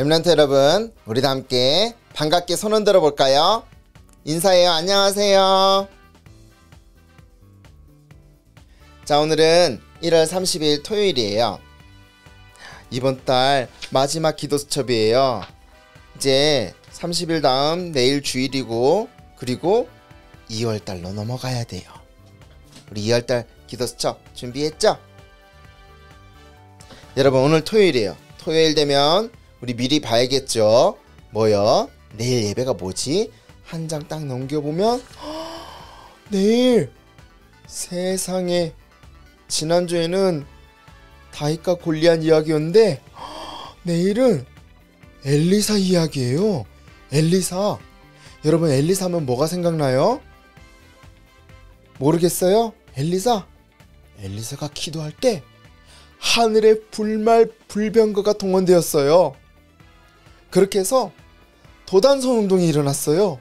랩런트 여러분, 우리 다 함께 반갑게 손 흔들어 볼까요? 인사해요. 안녕하세요. 자, 오늘은 1월 30일 토요일이에요. 이번 달 마지막 기도 수첩이에요. 이제 30일 다음 내일 주일이고, 그리고 2월 달로 넘어가야 돼요. 우리 2월 달 기도 수첩 준비했죠? 여러분, 오늘 토요일이에요. 토요일 되면 우리 미리 봐야겠죠? 뭐요? 내일 예배가 뭐지? 한 장 딱 넘겨보면 내일 세상에 지난주에는 다윗과 골리앗 이야기였는데 내일은 엘리사 이야기예요. 엘리사. 여러분 엘리사 하면 뭐가 생각나요? 모르겠어요? 엘리사? 엘리사가 기도할 때 하늘에 불말 불병거가 동원되었어요. 그렇게 해서 도단성 운동이 일어났어요.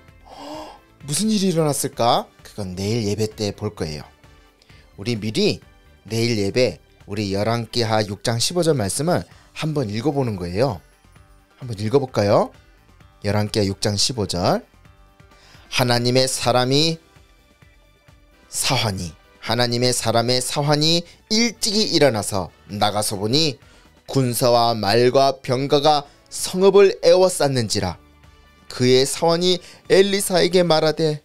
무슨 일이 일어났을까? 그건 내일 예배 때 볼 거예요. 우리 미리 내일 예배 우리 11기하 6장 15절 말씀을 한번 읽어보는 거예요. 한번 읽어볼까요? 11기하 6장 15절 하나님의 사람이 사환이 하나님의 사람의 사환이 일찍이 일어나서 나가서 보니 군사와 말과 병거가 성읍을 에워쌌는지라 그의 사원이 엘리사에게 말하되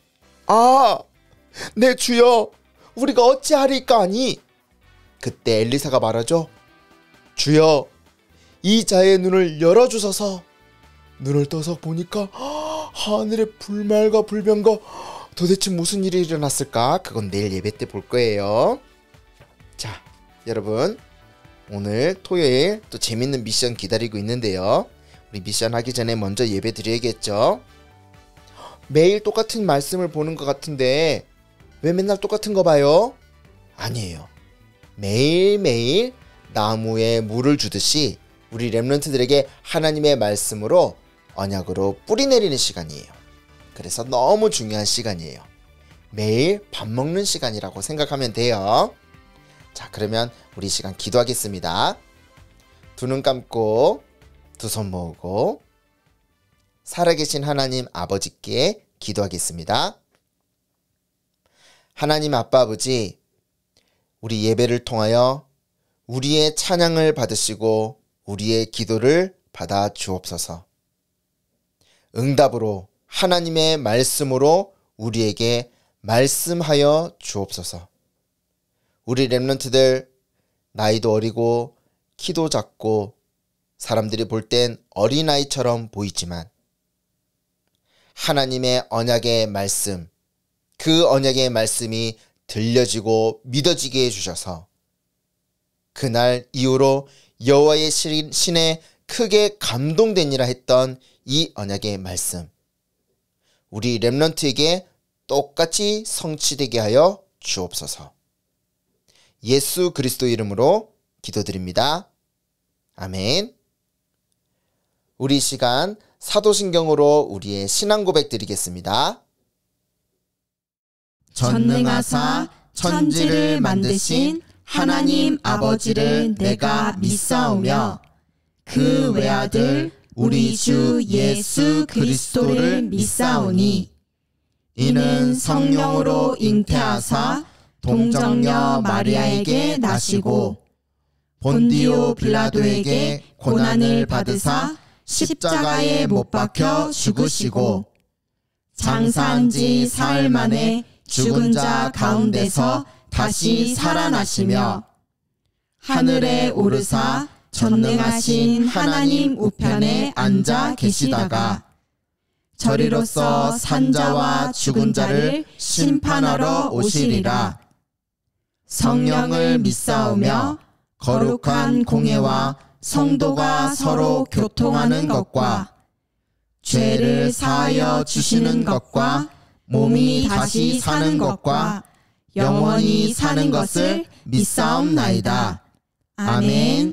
아 내 주여 우리가 어찌하리까 하니? 그때 엘리사가 말하죠. 주여 이 자의 눈을 열어주소서. 눈을 떠서 보니까 하늘에 불말과 불병거 도대체 무슨 일이 일어났을까? 그건 내일 예배 때 볼 거예요. 자 여러분 오늘 토요일 또 재밌는 미션 기다리고 있는데요 우리 미션 하기 전에 먼저 예배 드려야겠죠? 매일 똑같은 말씀을 보는 것 같은데 왜 맨날 똑같은 거 봐요? 아니에요. 매일매일 나무에 물을 주듯이 우리 랩런트들에게 하나님의 말씀으로 언약으로 뿌리 내리는 시간이에요. 그래서 너무 중요한 시간이에요. 매일 밥 먹는 시간이라고 생각하면 돼요. 자, 그러면 우리 시간 기도하겠습니다. 두 눈 감고 두 손 모으고 살아계신 하나님 아버지께 기도하겠습니다. 하나님 아빠 아버지, 우리 예배를 통하여 우리의 찬양을 받으시고 우리의 기도를 받아 주옵소서. 응답으로 하나님의 말씀으로 우리에게 말씀하여 주옵소서. 우리 랩런트들 나이도 어리고 키도 작고 사람들이 볼 땐 어린아이처럼 보이지만 하나님의 언약의 말씀, 그 언약의 말씀이 들려지고 믿어지게 해주셔서 그날 이후로 여호와의 신에 크게 감동되니라 했던 이 언약의 말씀 우리 렘런트에게 똑같이 성취되게 하여 주옵소서. 예수 그리스도 이름으로 기도드립니다. 아멘. 우리 시간 사도신경으로 우리의 신앙 고백 드리겠습니다. 전능하사 천지를 만드신 하나님 아버지를 내가 믿사오며 그 외아들 우리 주 예수 그리스도를 믿사오니 이는 성령으로 잉태하사 동정녀 마리아에게 나시고 본디오 빌라도에게 고난을 받으사 십자가에 못 박혀 죽으시고 장사한 지 사흘 만에 죽은 자 가운데서 다시 살아나시며 하늘에 오르사 전능하신 하나님 우편에 앉아 계시다가 저리로서 산자와 죽은 자를 심판하러 오시리라. 성령을 믿사오며 거룩한 공예와 성도가 서로 교통하는 것과 죄를 사하여 주시는 것과 몸이 다시 사는 것과 영원히 사는 것을 믿사옵나이다. 아멘.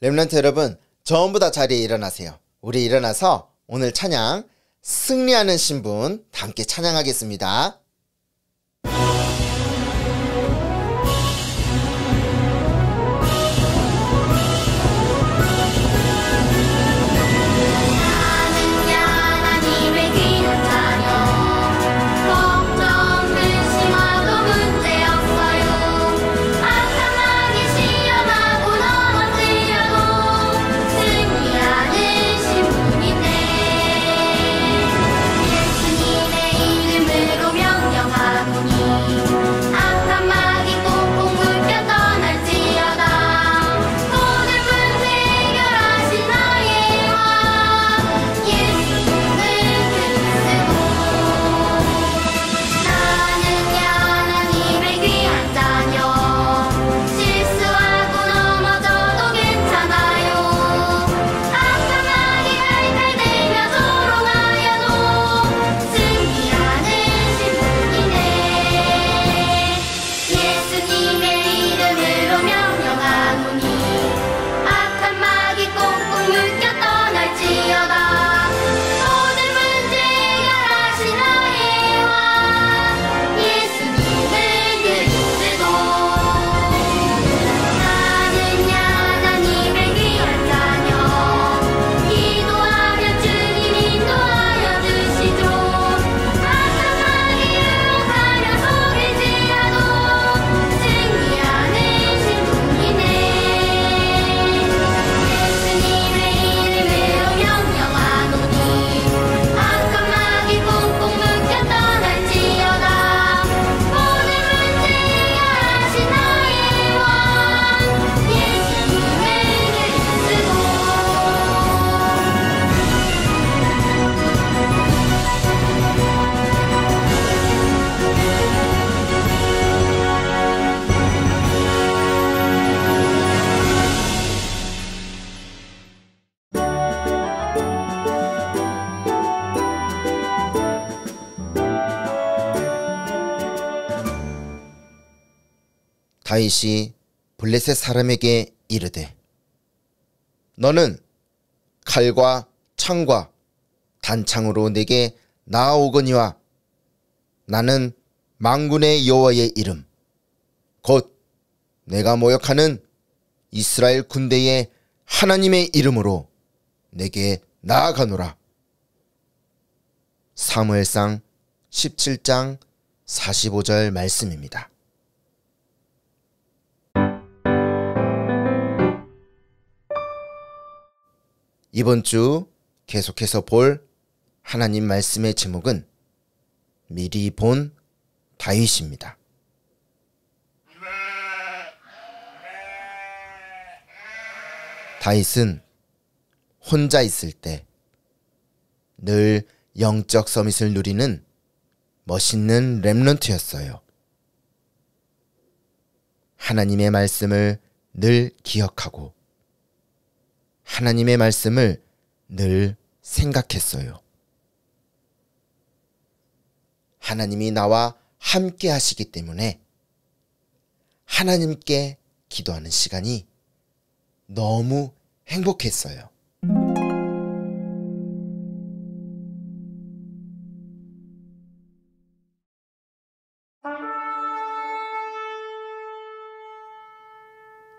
렘런트 여러분, 전부 다 자리에 일어나세요. 우리 일어나서 오늘 찬양 승리하는 신분 다 함께 찬양하겠습니다. 다윗이 블레셋 사람에게 이르되 너는 칼과 창과 단창으로 내게 나아오거니와 나는 망군의 여호와의 이름 곧 내가 모욕하는 이스라엘 군대의 하나님의 이름으로 내게 나아가노라. 사무엘상 17장 45절 말씀입니다. 이번 주 계속해서 볼 하나님 말씀의 제목은 미리 본 다윗입니다. 다윗은 혼자 있을 때 늘 영적 서밋을 누리는 멋있는 랩런트였어요. 하나님의 말씀을 늘 기억하고 하나님의 말씀을 늘 생각했어요. 하나님이 나와 함께 하시기 때문에 하나님께 기도하는 시간이 너무 행복했어요.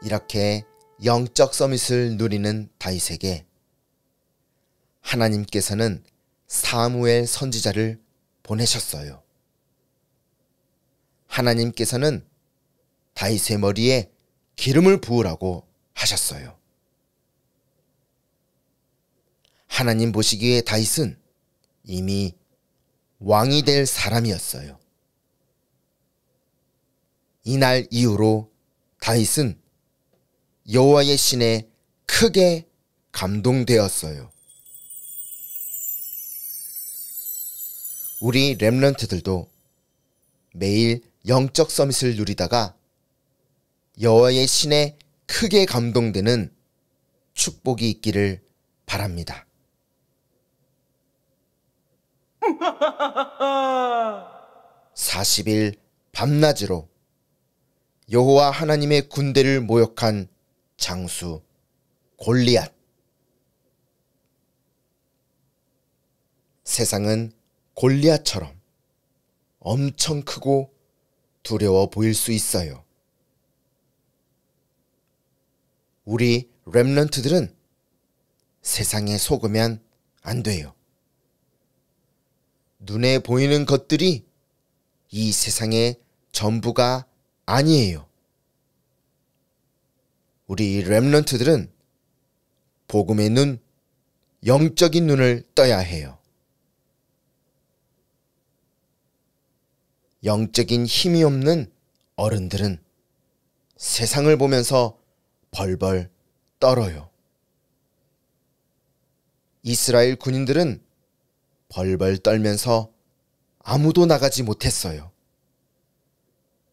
이렇게 영적 서밋을 누리는 다윗에게 하나님께서는 사무엘 선지자를 보내셨어요. 하나님께서는 다윗의 머리에 기름을 부으라고 하셨어요. 하나님 보시기에 다윗은 이미 왕이 될 사람이었어요. 이날 이후로 다윗은 여호와의 신에 크게 감동되었어요. 우리 렘런트들도 매일 영적 서밋을 누리다가 여호와의 신에 크게 감동되는 축복이 있기를 바랍니다. 40일 밤낮으로 여호와 하나님의 군대를 모욕한 장수 골리앗. 세상은 골리앗처럼 엄청 크고 두려워 보일 수 있어요. 우리 랩런트들은 세상에 속으면 안 돼요. 눈에 보이는 것들이 이 세상의 전부가 아니에요. 우리 랩런트들은 복음의 눈, 영적인 눈을 떠야 해요. 영적인 힘이 없는 어른들은 세상을 보면서 벌벌 떨어요. 이스라엘 군인들은 벌벌 떨면서 아무도 나가지 못했어요.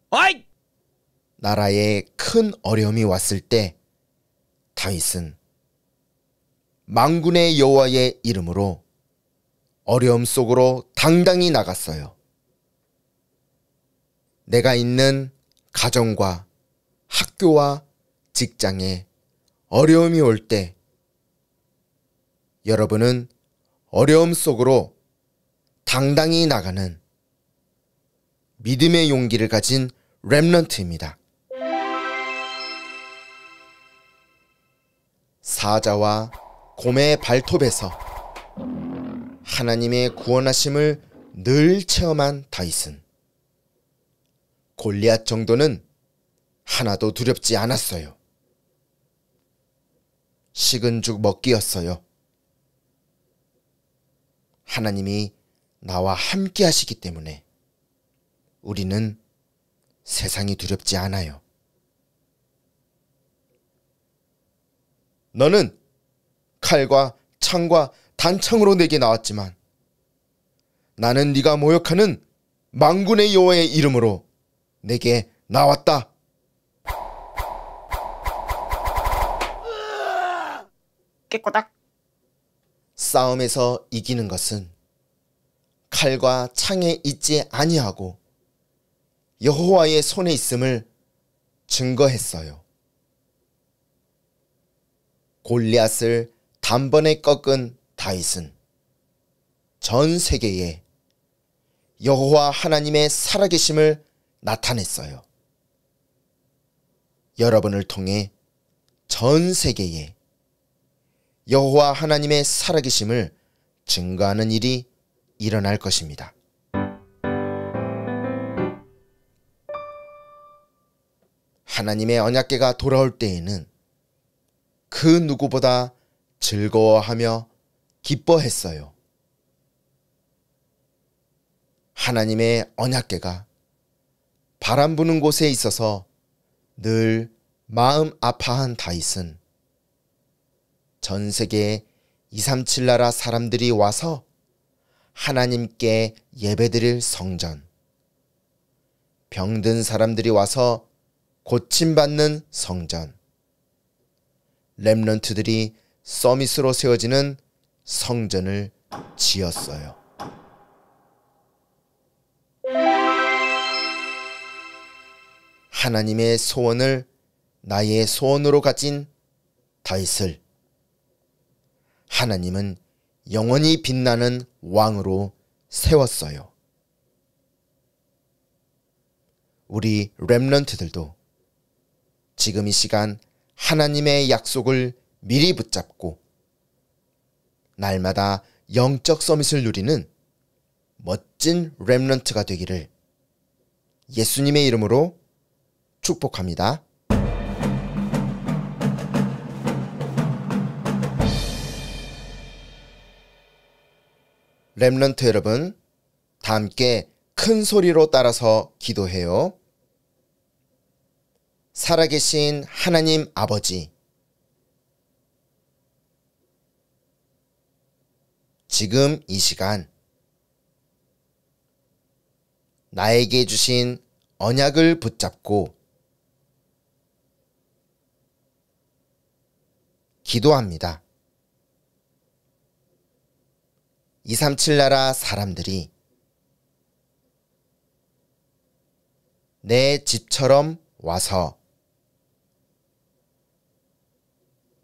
아이! 나라에 큰 어려움이 왔을 때 다윗은 망군의 여호와의 이름으로 어려움 속으로 당당히 나갔어요. 내가 있는 가정과 학교와 직장에 어려움이 올 때 여러분은 어려움 속으로 당당히 나가는 믿음의 용기를 가진 랩런트입니다. 사자와 곰의 발톱에서 하나님의 구원하심을 늘 체험한 다윗은 골리앗 정도는 하나도 두렵지 않았어요. 식은 죽 먹기였어요. 하나님이 나와 함께 하시기 때문에 우리는 세상이 두렵지 않아요. 너는 칼과 창과 단창으로 내게 나왔지만 나는 네가 모욕하는 망군의 여호와의 이름으로 내게 나왔다. 깨꼬닥. 싸움에서 이기는 것은 칼과 창에 있지 아니하고 여호와의 손에 있음을 증거했어요. 골리앗을 단번에 꺾은 다윗은 전 세계에 여호와 하나님의 살아계심을 나타냈어요. 여러분을 통해 전 세계에 여호와 하나님의 살아계심을 증거하는 일이 일어날 것입니다. 하나님의 언약계가 돌아올 때에는 그 누구보다 즐거워하며 기뻐했어요. 하나님의 언약계가 바람 부는 곳에 있어서 늘 마음 아파한 다윗은 전 세계 237 나라 사람들이 와서 하나님께 예배드릴 성전, 병든 사람들이 와서 고침받는 성전, 렘런트들이 서밋으로 세워지는 성전을 지었어요. 하나님의 소원을 나의 소원으로 가진 다윗을 하나님은 영원히 빛나는 왕으로 세웠어요. 우리 렘런트들도 지금 이 시간 하나님의 약속을 미리 붙잡고 날마다 영적 서밋을 누리는 멋진 렘런트가 되기를 예수님의 이름으로 축복합니다. 렘런트 여러분, 다 함께 큰 소리로 따라서 기도해요. 살아계신 하나님 아버지, 지금 이 시간 나에게 주신 언약을 붙잡고 기도합니다. 237 나라 사람들이 내 집처럼 와서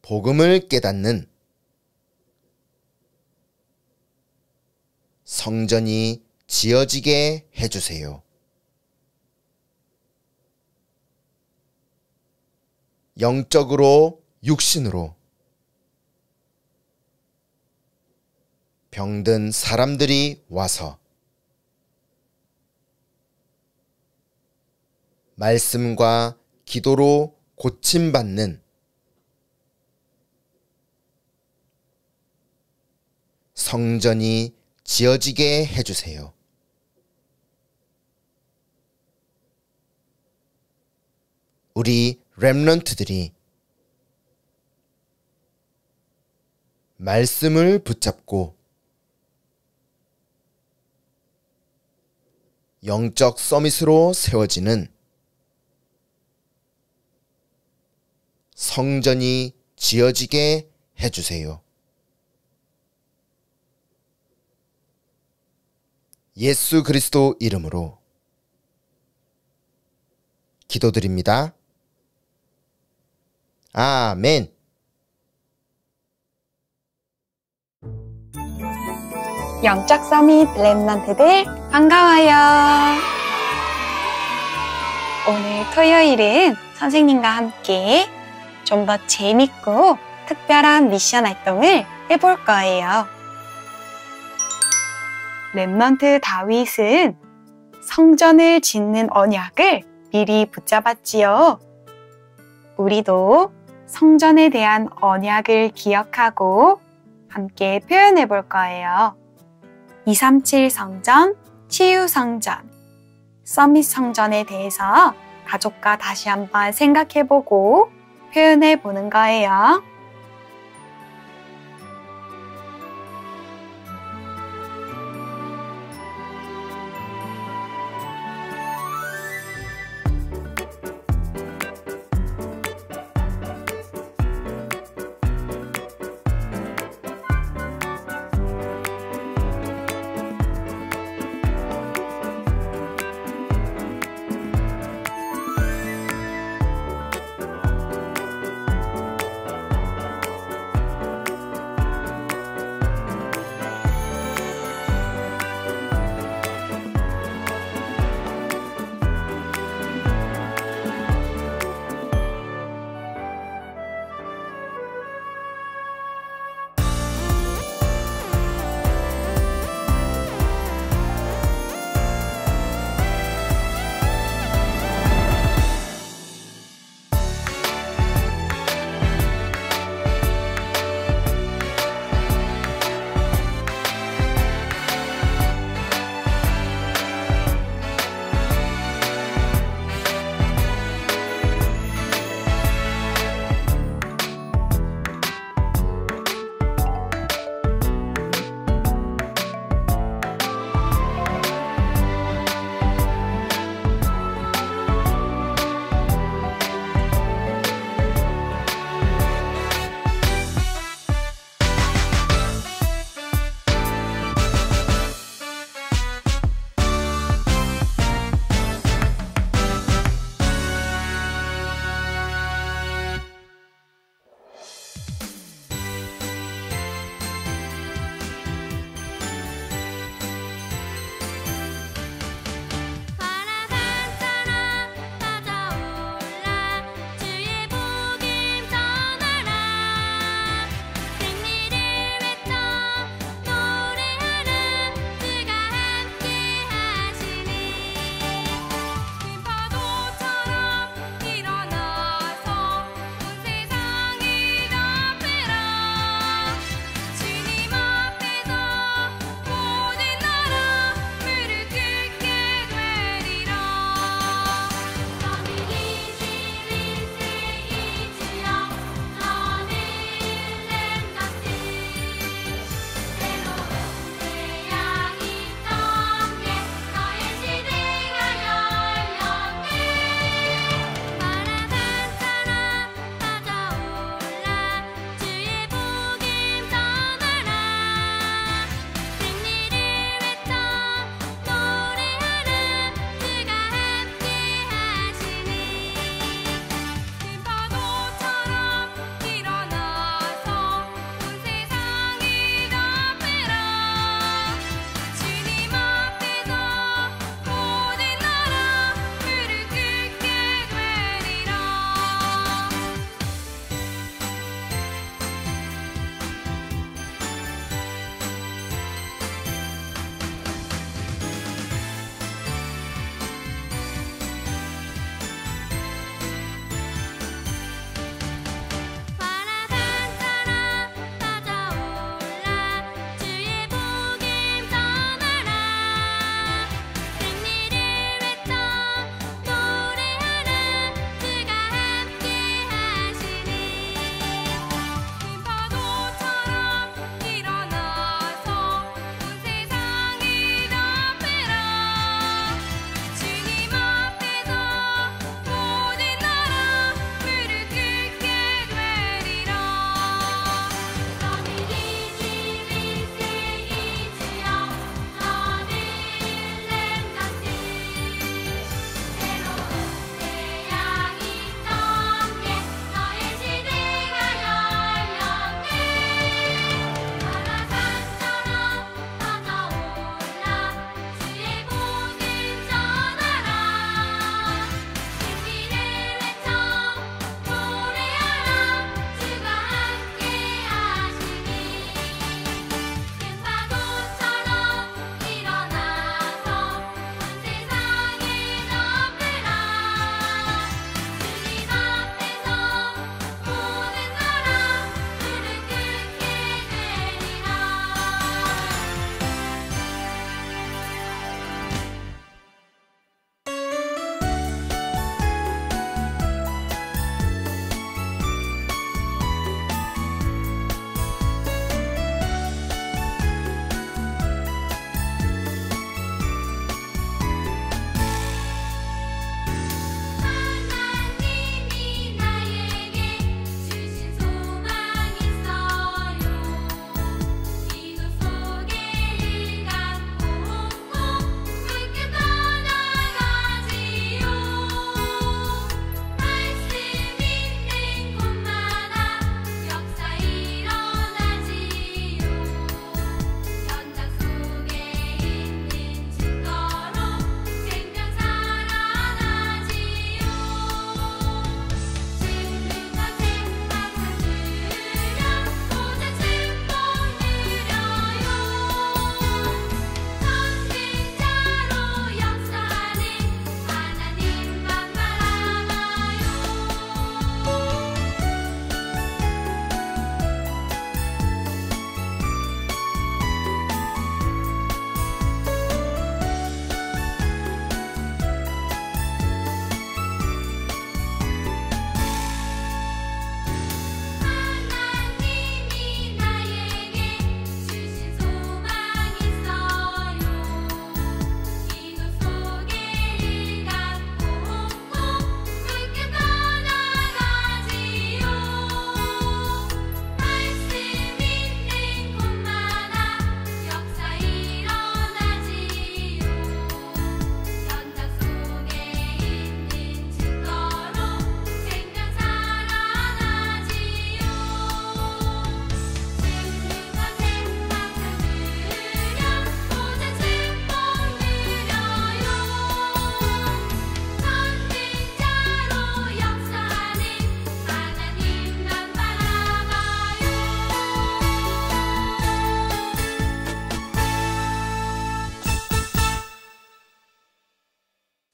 복음을 깨닫는 성전이 지어지게 해주세요. 영적으로 육신으로 병든 사람들이 와서 말씀과 기도로 고침받는 성전이 지어지게 해주세요. 우리 렘런트들이 말씀을 붙잡고 영적 서밋으로 세워지는 성전이 지어지게 해주세요. 예수 그리스도 이름으로 기도드립니다. 아멘. 영적 summit Remnant들 반가워요. 오늘 토요일은 선생님과 함께 좀 더 재밌고 특별한 미션 활동을 해볼 거예요. Remnant 다윗은 성전을 짓는 언약을 미리 붙잡았지요. 우리도 성전에 대한 언약을 기억하고 함께 표현해 볼 거예요. 237 성전, 치유 성전, 서밋 성전에 대해서 가족과 다시 한번 생각해 보고 표현해 보는 거예요.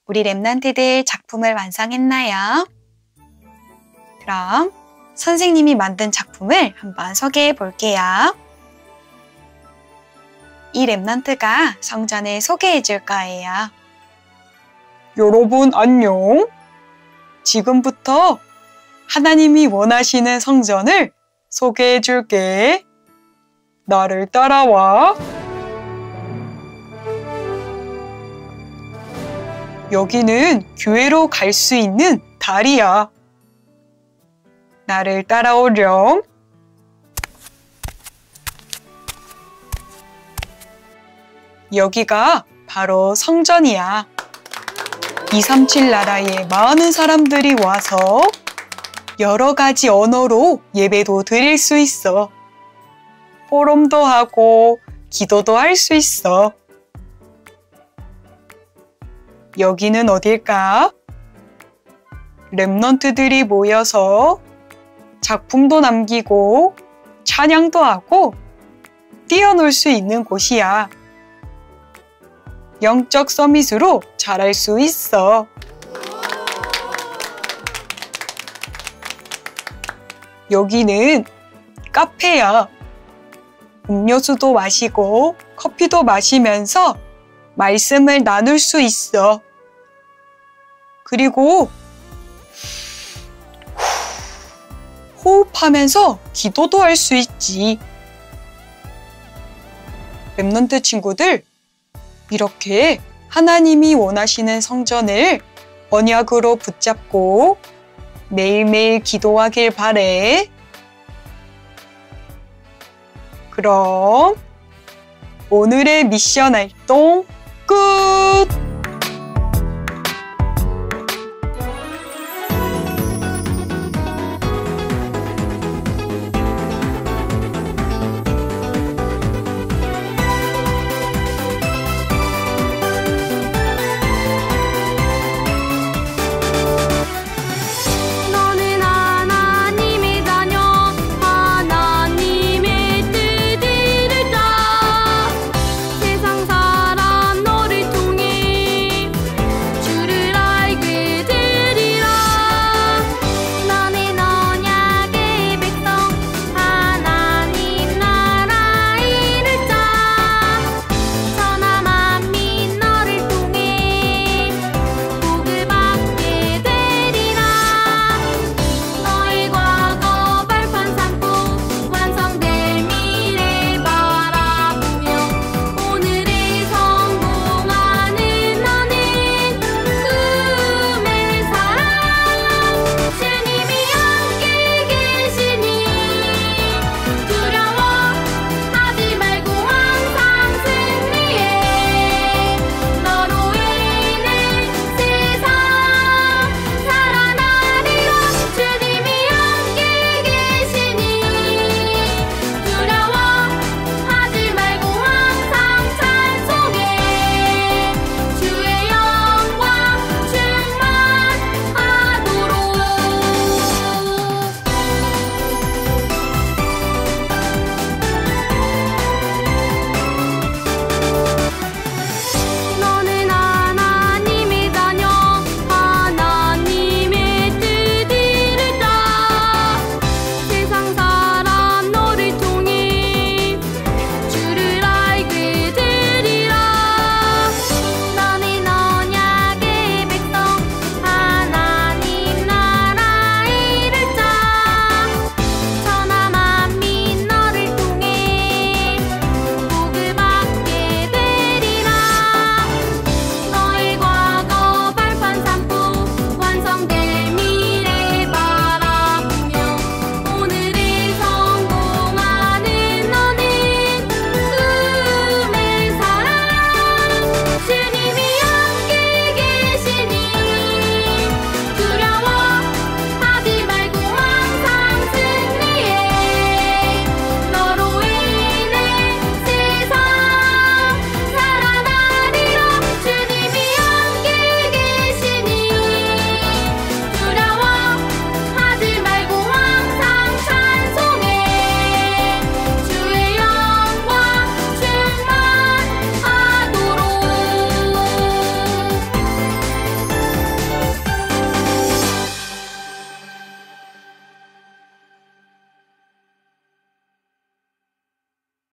우리 랩런트들 작품을 완성했나요? 그럼 선생님이 만든 작품을 한번 소개해 볼게요. 이 랩런트가 성전을 소개해 줄 거예요. 여러분 안녕. 지금부터 하나님이 원하시는 성전을 소개해 줄게. 나를 따라와. 여기는 교회로 갈 수 있는 다리야. 나를 따라오렴. 여기가 바로 성전이야. 237 나라의 많은 사람들이 와서 여러 가지 언어로 예배도 드릴 수 있어. 포럼도 하고 기도도 할 수 있어. 여기는 어딜까? 랩넌트들이 모여서 작품도 남기고 찬양도 하고 뛰어놀 수 있는 곳이야. 영적 서밋으로 잘할 수 있어. 여기는 카페야. 음료수도 마시고 커피도 마시면서 말씀을 나눌 수 있어. 그리고 호흡하면서 기도도 할 수 있지. 랩런트 친구들, 이렇게 하나님이 원하시는 성전을 언약으로 붙잡고 매일매일 기도하길 바래. 그럼 오늘의 미션 활동 끝!